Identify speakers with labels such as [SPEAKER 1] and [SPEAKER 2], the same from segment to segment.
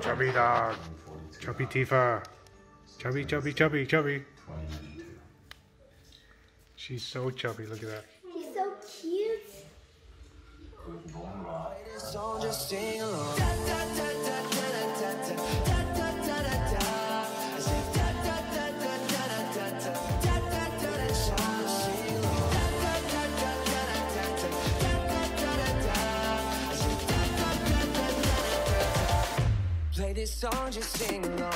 [SPEAKER 1] Chubby dog. Chubby Tifa. Chubby, chubby, chubby, chubby. She's so chubby. Look at that.
[SPEAKER 2] He's so cute.
[SPEAKER 3] Song, just sing along.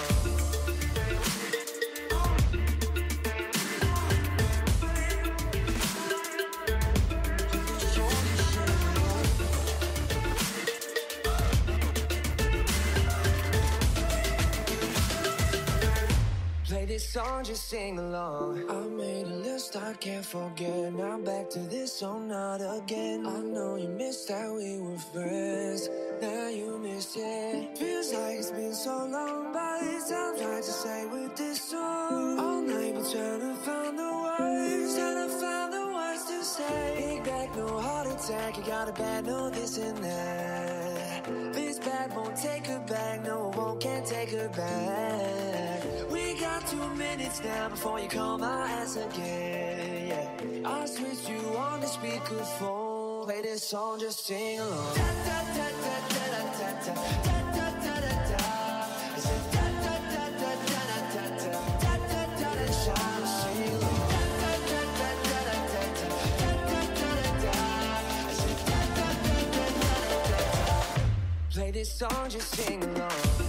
[SPEAKER 3] Play this song, just sing along. I made a list I can't forget. Now back to this song, not again. I know you missed that we were friends. Now you miss it. Feels like it's been so long, but it's time tried to say with this song. All night we're trying to find the words, trying to find the words to say. Big back, no heart attack. You got a bad, no this and that. This bad won't take her back. No, it won't can't take her back. Two minutes now before you call my ass again. Yeah, I switched you on the speakerphone. Play this song, just sing along. Da, da, da, da, da, da, da, da, da, da, da, da. I said, da, da, da, da, da, da, da, da, da, da, da. Play this song, just sing along.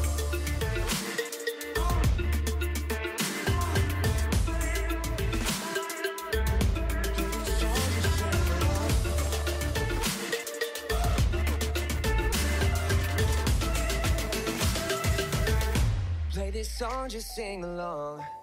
[SPEAKER 3] Song, just sing along.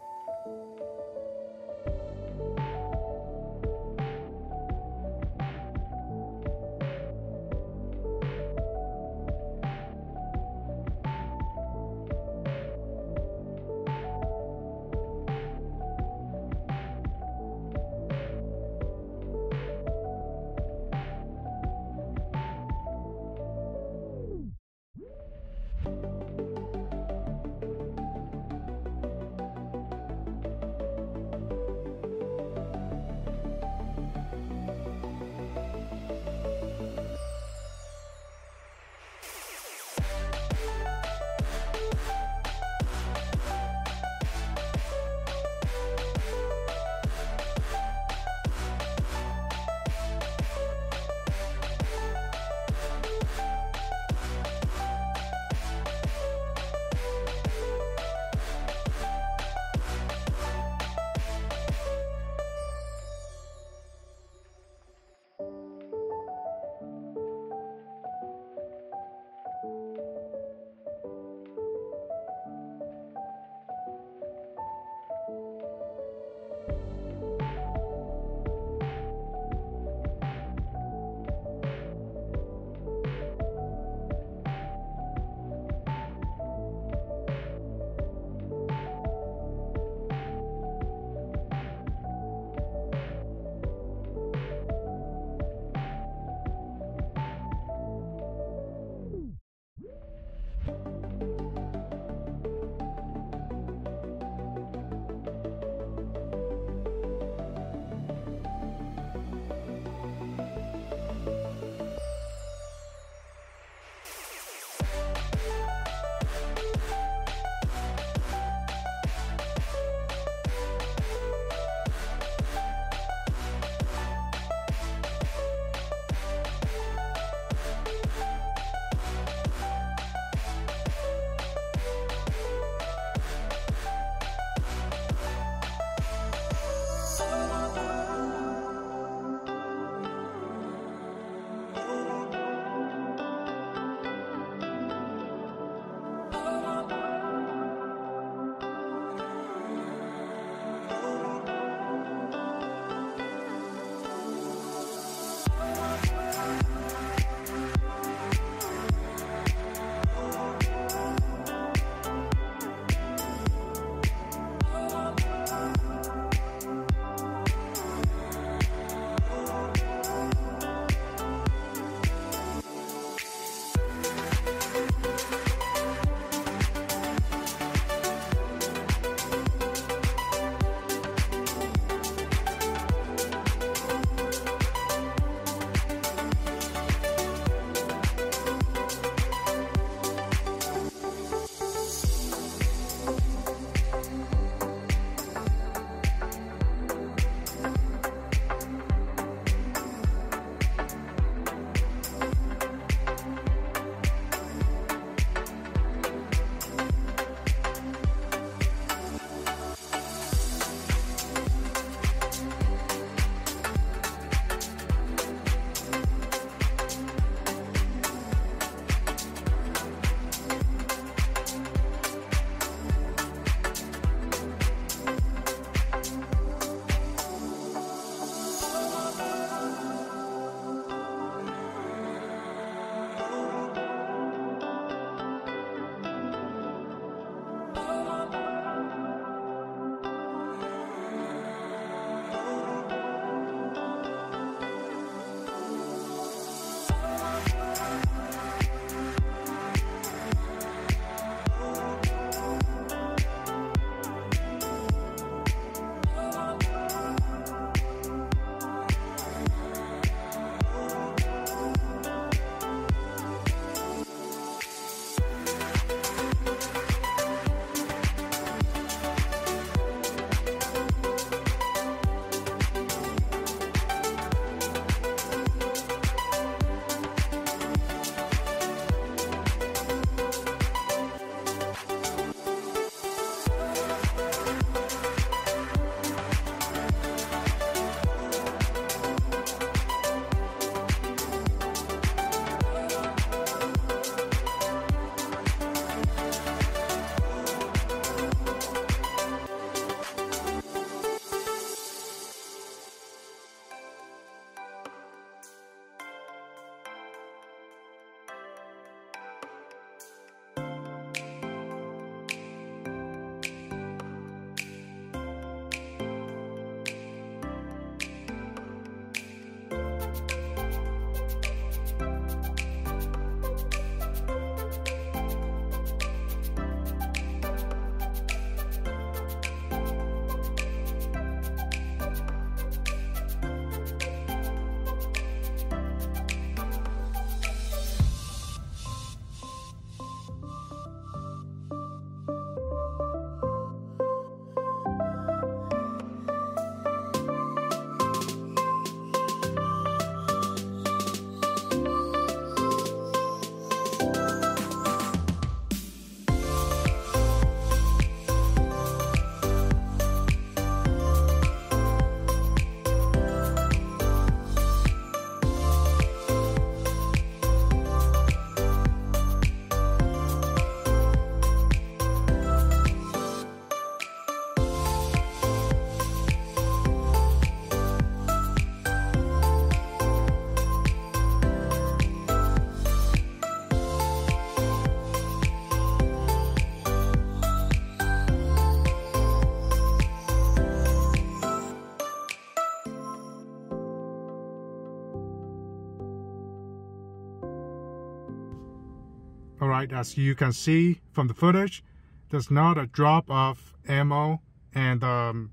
[SPEAKER 1] Right, as you can see from the footage, there's not a drop of ammo and the um,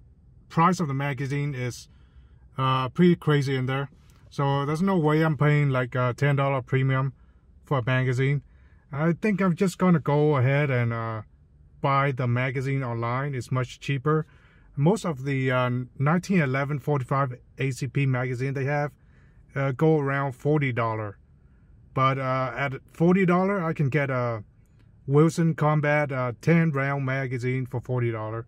[SPEAKER 1] price of the magazine is uh, pretty crazy in there. So there's no way I'm paying like a $10 premium for a magazine. I think I'm just gonna go ahead and uh, buy the magazine online. It's much cheaper. Most of the uh, 1911 45 ACP magazine they have uh, go around $40. But uh, at $40, I can get a Wilson Combat uh, 10 round magazine for $40.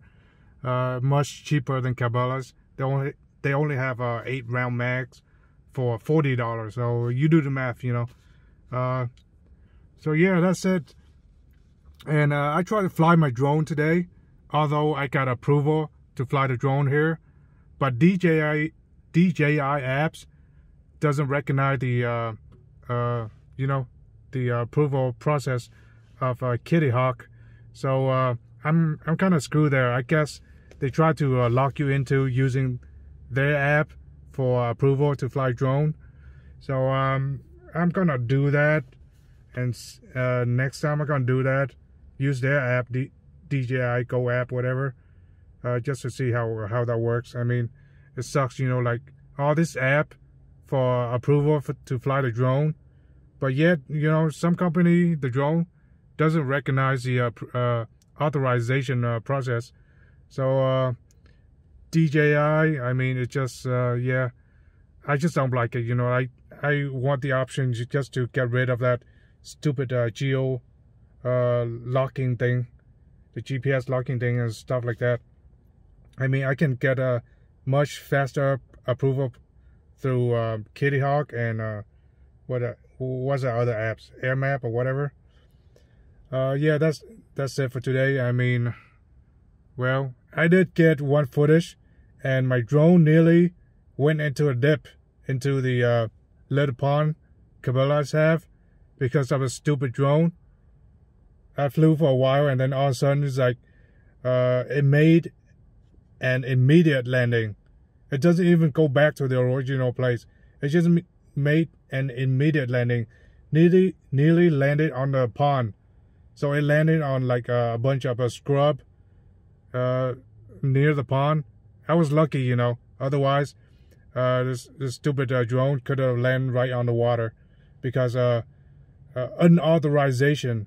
[SPEAKER 1] Uh, much cheaper than Cabela's. They only they only have uh, eight round mags for forty dollars. So you do the math, you know. Uh, so yeah, that's it. And uh, I tried to fly my drone today, although I got approval to fly the drone here, but DJI DJI apps doesn't recognize the uh, uh, you know the approval process of uh, Kittyhawk. So uh, I'm I'm kind of screwed there. I guess they try to uh, lock you into using their app for approval to fly drone. So um, I'm gonna do that, and uh, next time I'm gonna do that, use their app, D- DJI Go app, whatever, uh, just to see how how that works. I mean, it sucks, you know, like all this app for approval for, to fly the drone, but yet you know some company the drone doesn't recognize the uh, uh, authorization uh, process. So uh, DJI, I mean, it just uh, yeah, I just don't like it. You know, I I want the option just to get rid of that stupid geo locking thing, the GPS locking thing and stuff like that. I mean, I can get a much faster approval through uh, Kittyhawk and uh, what uh, what's the other apps, AirMap or whatever. Uh, yeah, that's that's it for today. I mean, well, I did get one footage, and my drone nearly went into a dip into the uh, little pond Cabela's have because of a stupid drone. I flew for a while, and then all of a sudden it's like uh, it made an immediate landing. It doesn't even go back to the original place. It just made an immediate landing. Nearly, nearly landed on the pond. So it landed on like a bunch of a scrub uh, near the pond. I was lucky, you know. Otherwise, uh, this this stupid uh, drone could have landed right on the water because uh, uh unauthorization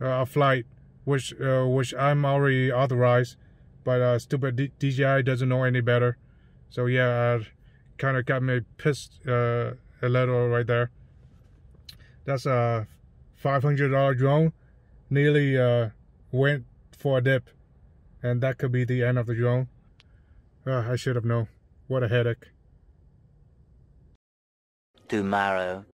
[SPEAKER 1] uh, flight, which uh, which I'm already authorized, but uh, stupid D DJI doesn't know any better. So yeah, uh, kind of got me pissed uh, a little right there. That's a $500 drone nearly uh, went for a dip, and that could be the end of the drone. Uh, I should have known. What a headache.
[SPEAKER 2] Tomorrow.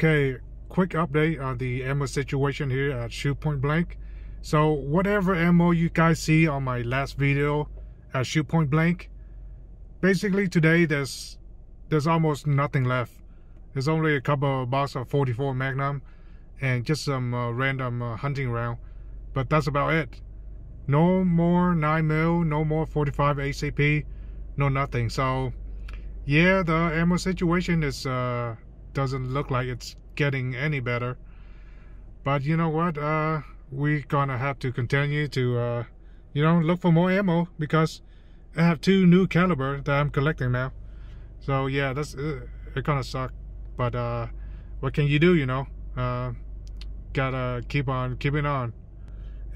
[SPEAKER 1] Okay, quick update on the ammo situation here at Shoot Point Blank. So whatever ammo you guys see on my last video at Shoot Point Blank, basically today there's there's almost nothing left. There's only a couple of boxes of 44 Magnum and just some uh, random uh, hunting round, but that's about it. No more 9mm, no more 45 ACP, no nothing. So yeah, the ammo situation is uh, doesn't look like it's getting any better. But you know what? Uh, we're gonna have to continue to, uh, you know, look for more ammo because I have two new caliber that I'm collecting now. So yeah, that's uh, it. Kind of suck, but uh, what can you do? You know, uh, gotta keep on keeping on.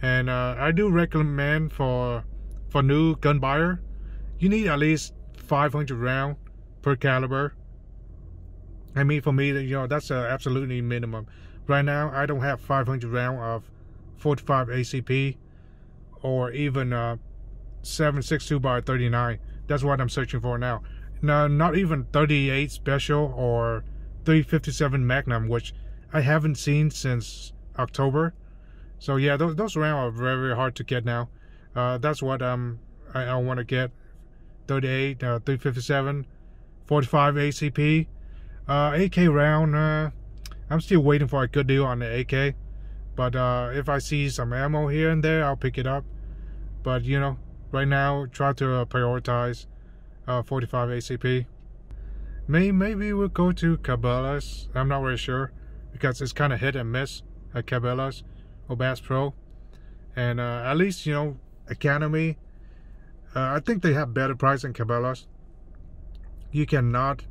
[SPEAKER 1] And uh, I do recommend for for new gun buyer, you need at least 500 round per caliber I mean, for me, you know, that's uh, absolutely minimum. Right now, I don't have 500 round of 45 ACP or even uh, 762 by 39. That's what I'm searching for now. No, not even 38 special or 357 Magnum, which I haven't seen since October. So yeah, those those rounds are very, very hard to get now. Uh, that's what um I, I want to get. 38, uh, 357, 45 ACP. Uh, AK round, uh, I'm still waiting for a good deal on the AK. But uh, if I see some ammo here and there, I'll pick it up. But you know, right now, try to uh, prioritize uh, 45 ACP. Maybe, maybe we'll go to Cabela's. I'm not really sure because it's kind of hit and miss at Cabela's or Bass Pro. And uh, at least, you know, Academy, uh, I think they have better price than Cabela's. You cannot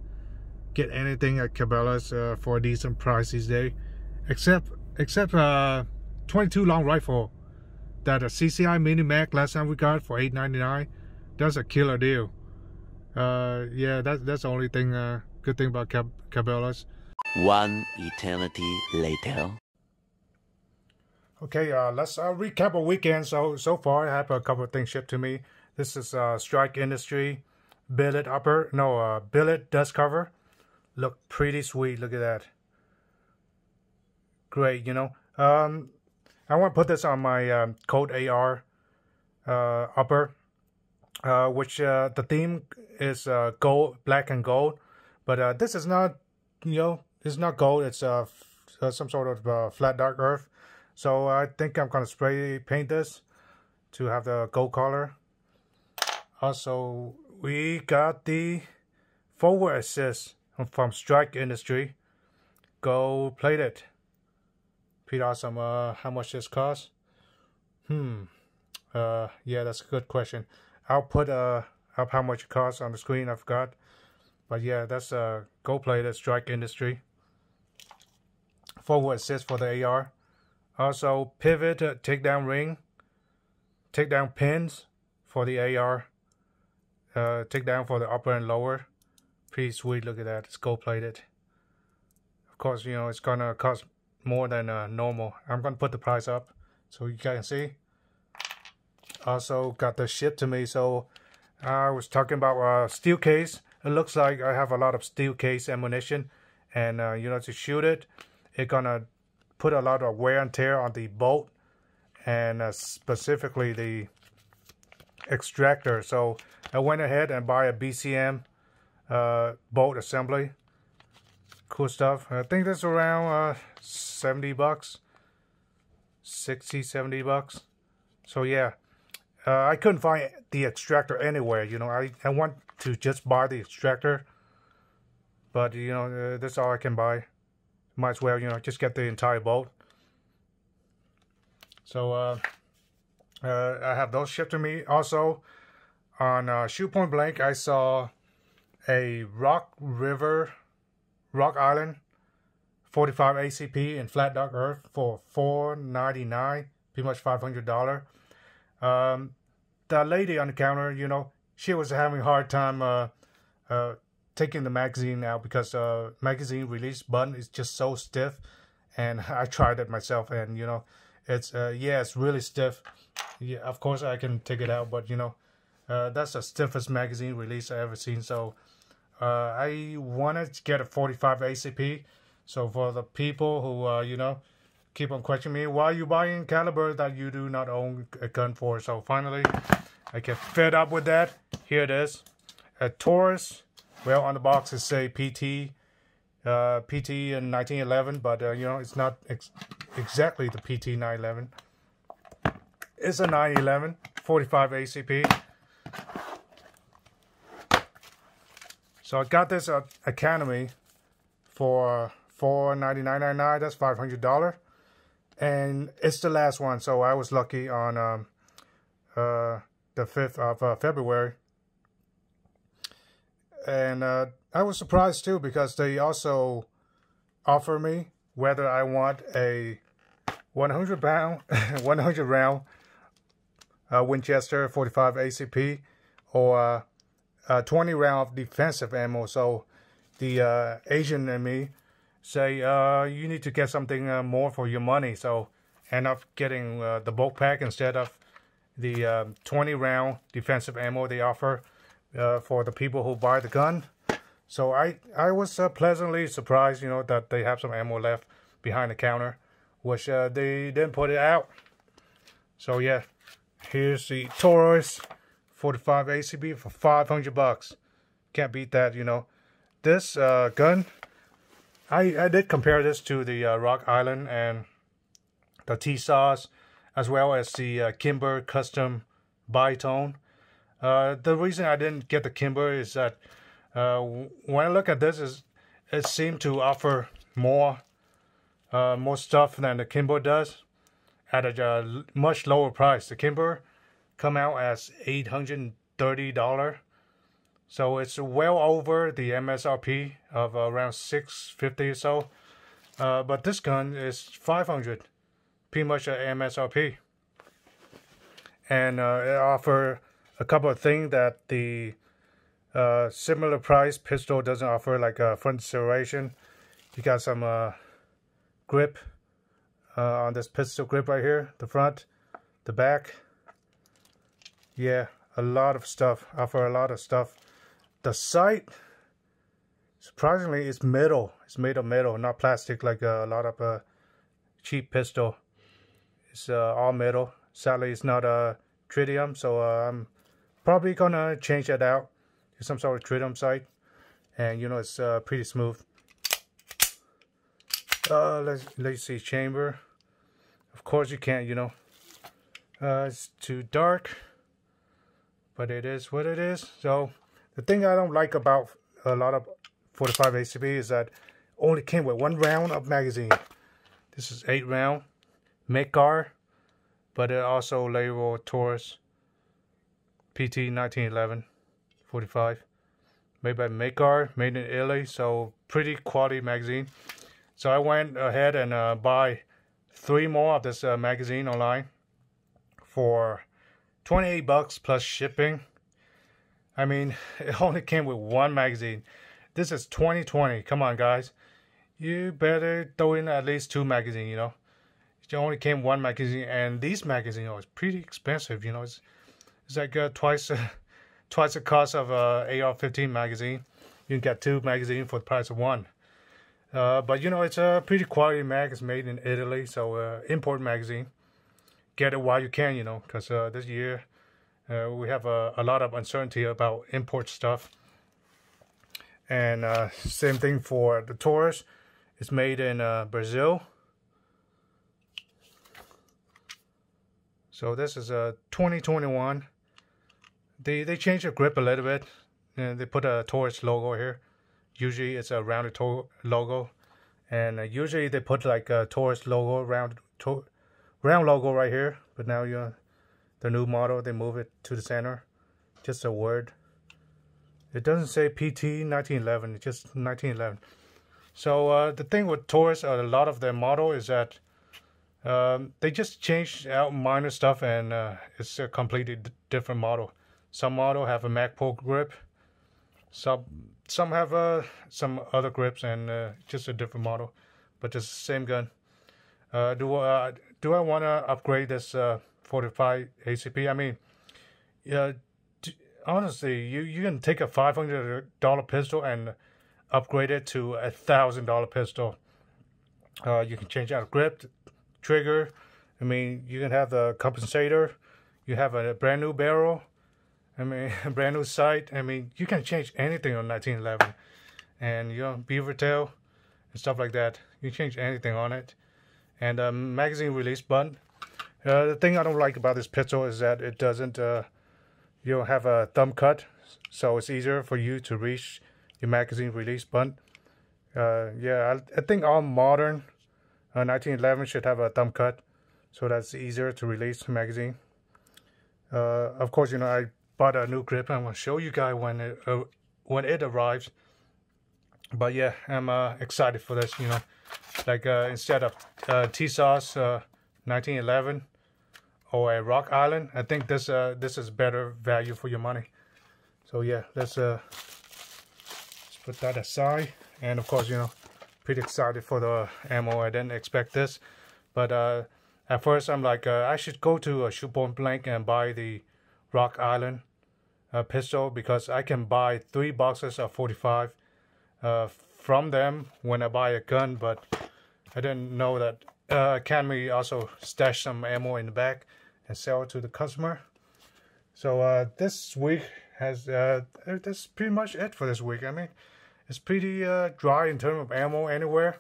[SPEAKER 1] get anything at Cabela's uh, for a decent price these days, except except uh 22 long rifle that a CCI Mini Mag last time we got for 8.99. That's a killer deal. Uh, yeah, that's that's the only thing uh, good thing about Cab Cabela's.
[SPEAKER 2] One eternity later.
[SPEAKER 1] Okay, uh, let's uh, recap a weekend. So so far, I have a couple of things shipped to me. This is uh, Strike Industry billet upper, no, uh, billet dust cover look pretty sweet. Look at that. Great, you know. Um, I want to put this on my um, Colt AR uh, upper, uh, which uh, the theme is uh, gold, black and gold. But uh, this is not, you know, it's not gold. It's uh, uh some sort of uh, flat dark earth. So I think I'm going to spray paint this to have the gold color. Also, we got the forward assist from Strike Industry. Go plate it. Pretty awesome. Uh, how much this cost? Hmm. Uh, yeah, that's a good question. I'll put uh up how much it costs on the screen. I forgot. But yeah, that's uh Go plate it. Strike Industry. Forward assist for the AR. Also pivot uh, takedown ring. Takedown pins for the AR. Uh, takedown for the upper and lower pretty sweet. Look at that. It's gold plated. Of course, you know, it's gonna cost more than uh, normal. I'm gonna put the price up so you guys can see. Also got the ship to me. So I was talking about uh, steel case. It looks like I have a lot of steel case ammunition. And, uh, you know, to shoot it, it's gonna put a lot of wear and tear on the bolt. And uh, specifically the extractor. So I went ahead and buy a BCM uh, bolt assembly. Cool stuff. I think that's around uh, 70 bucks. 60, 70 bucks. So yeah, uh, I couldn't find the extractor anywhere. You know, I, I want to just buy the extractor. But, you know, uh, that's all I can buy. Might as well, you know, just get the entire bolt. So, uh, uh, I have those shipped to me. Also, on uh, Shoot Point Blank, I saw a Rock River, Rock Island, 45 ACP in flat dark earth for 4.99, pretty much $500. Um, the lady on the counter, you know, she was having a hard time uh, uh, taking the magazine out because uh, magazine release button is just so stiff. And I tried it myself, and you know, it's uh, yeah, it's really stiff. Yeah, of course I can take it out, but you know, uh, that's the stiffest magazine release I ever seen. So uh, I wanted to get a 45 ACP. So for the people who uh, you know keep on questioning me, why are you buying caliber that you do not own a gun for? So finally, I get fed up with that. Here it is, a Taurus. Well, on the box it say PT, uh, PT in 1911, but uh, you know it's not ex exactly the PT 911. It's a 911 45 ACP. So I got this at Academy for four ninety nine ninety nine. That's five hundred dollar, and it's the last one. So I was lucky on um, uh, the fifth of uh, February, and uh, I was surprised too because they also offer me whether I want a one hundred pound, one hundred round uh, Winchester forty five ACP or uh, 20 round of defensive ammo. So the uh, Asian and me say, uh, you need to get something uh, more for your money. So end up getting uh, the bulk pack instead of the um, 20 round defensive ammo they offer uh, for the people who buy the gun. So I, I was pleasantly surprised, you know, that they have some ammo left behind the counter, which they didn't put it out. So yeah, here's the Taurus 45 ACP for 500 bucks. Can't beat that, you know. This uh, gun, I, I did compare this to the uh, Rock Island and the Tisas, as well as the uh, Kimber Custom Bitone. Uh, the reason I didn't get the Kimber is that uh, when I look at this, is it seemed to offer more uh, more stuff than the Kimber does at a much lower price. The Kimber come out as $830. So it's well over the MSRP of around 650 or so. Uh, but this gun is 500, pretty much a MSRP. And uh, it offer a couple of things that the uh, similar price pistol doesn't offer, like a front serration. You got some uh, grip uh, on this pistol grip right here, the front, the back yeah a lot of stuff. Offer a lot of stuff. The sight surprisingly is metal. It's made of metal not plastic like a lot of uh, cheap pistol. It's uh, all metal. Sadly it's not a uh, tritium so uh, i'm probably gonna change that out to some sort of tritium sight and you know it's uh, pretty smooth. Uh, let's let's see chamber. Of course you can't you know. Uh, it's too dark but it is what it is. So the thing I don't like about a lot of 45 ACP is that only came with one round of magazine. This is eight round, Mec-Gar, but it also labeled Taurus PT 1911 45. Made by Mec-Gar, made in Italy, so pretty quality magazine. So I went ahead and uh, buy three more of this uh, magazine online for 28 bucks plus shipping. I mean, it only came with one magazine. This is 2020. Come on, guys. You better throw in at least two magazines, you know. It only came one magazine, and these magazines are pretty expensive, you know. It's, it's like uh, twice, uh, twice the cost of a AR-15 magazine. You can get two magazines for the price of one. Uh, but, you know, it's a pretty quality mag. It's made in Italy, so uh, import magazine get it while you can, you know, because uh, this year uh, we have a, a, lot of uncertainty about import stuff. And uh, same thing for the Taurus. It's made in uh, Brazil. So this is a 2021. They they changed the grip a little bit. And they put a Taurus logo here. Usually it's a rounded logo. And uh, usually they put like a Taurus logo around round logo right here, but now you the new model, they move it to the center. Just a word. It doesn't say PT 1911, it's just 1911. So uh, the thing with Taurus, uh, a lot of their model is that um, they just changed out minor stuff and uh, it's a completely different model. Some model have a Magpul grip. Some some have uh, some other grips and uh, just a different model, but it's the same gun. Uh, do uh, do I want to upgrade this uh, 45 ACP? I mean, yeah, honestly, you you can take a $500 pistol and upgrade it to a thousand dollar pistol Uh, you can change out grip, trigger. I mean, you can have the compensator. You have a brand new barrel. I mean, brand new sight. I mean, you can change anything on 1911. And, you know, beaver tail and stuff like that. You change anything on it. And a um, magazine release button. Uh, the thing I don't like about this pistol is that it doesn't, uh, you don't have a thumb cut. So it's easier for you to reach your magazine release button. Uh, yeah, I, I, think all modern 1911 uh, should have a thumb cut. So that's easier to release magazine. Uh, of course, you know, I bought a new grip. I'm going to show you guys when it, uh, when it arrives. But yeah, I'm uh, excited for this, you know. Like uh, instead of uh, Tisas 1911 uh, or a Rock Island, I think this uh, this is better value for your money. So yeah, let's, let's put that aside. And of course, you know, pretty excited for the ammo. I didn't expect this. But at first, I'm like, I should go to a shoot blank and buy the Rock Island uh, pistol because I can buy three boxes of 45 uh, from them when I buy a gun, but I didn't know that uh, we also stash some ammo in the back and sell it to the customer. So uh, this week has uh, that's pretty much it for this week. I mean, it's pretty uh, dry in terms of ammo anywhere.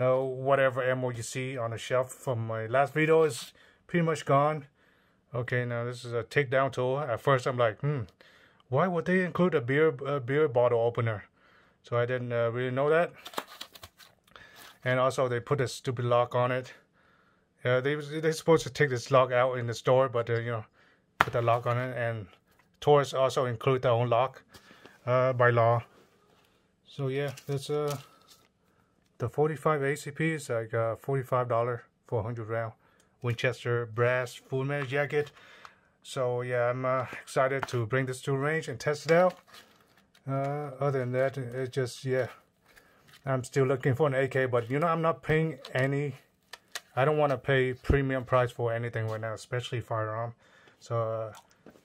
[SPEAKER 1] Uh, whatever ammo you see on the shelf from my last video is pretty much gone. Okay, now this is a takedown tool. At first, I'm like, hmm, why would they include a beer a beer bottle opener? So I didn't uh, really know that. And also, they put a stupid lock on it. Uh, they they're supposed to take this lock out in the store, but uh, you know, put the lock on it. And Taurus also include their own lock uh, by law. So yeah, that's uh the 45 ACP is like uh, $45 for 100 round. Winchester brass full metal jacket. So yeah, I'm uh, excited to bring this to range and test it out. Uh, other than that, it just yeah, I'm still looking for an AK, but you know I'm not paying any. I don't want to pay premium price for anything right now, especially firearm. So uh,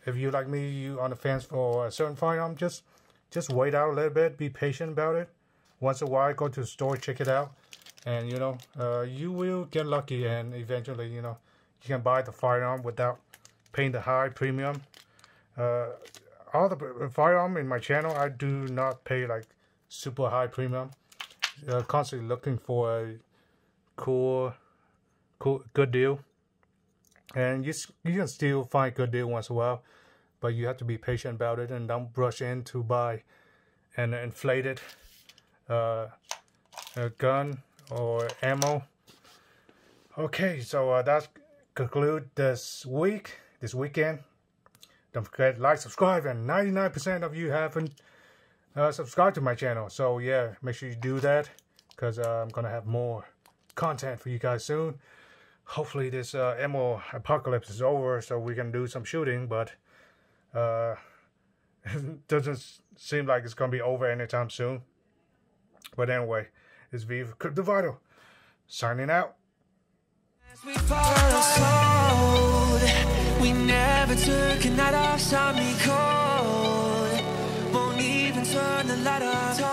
[SPEAKER 1] if you like me, you on the fence for a certain firearm, just just wait out a little bit, be patient about it. Once a while, go to the store, check it out and you know uh, you will get lucky and eventually you know you can buy the firearm without paying the high premium uh, all the firearm in my channel I do not pay like super high premium uh, constantly looking for a cool cool good deal and you, you can still find good deal once in a while but you have to be patient about it and don't rush in to buy an inflated uh, a gun or ammo. Okay, so uh, that's conclude this week, this weekend. Don't forget like, subscribe, and 99% of you haven't uh, subscribed to my channel. So yeah, make sure you do that because uh, I'm gonna have more content for you guys soon. Hopefully this uh, ammo apocalypse is over so we can do some shooting, but uh, it doesn't seem like it's gonna be over anytime soon. But anyway, it's Vital Crypto signing out. We never took a night off, saw me cold. Won't even turn the light on.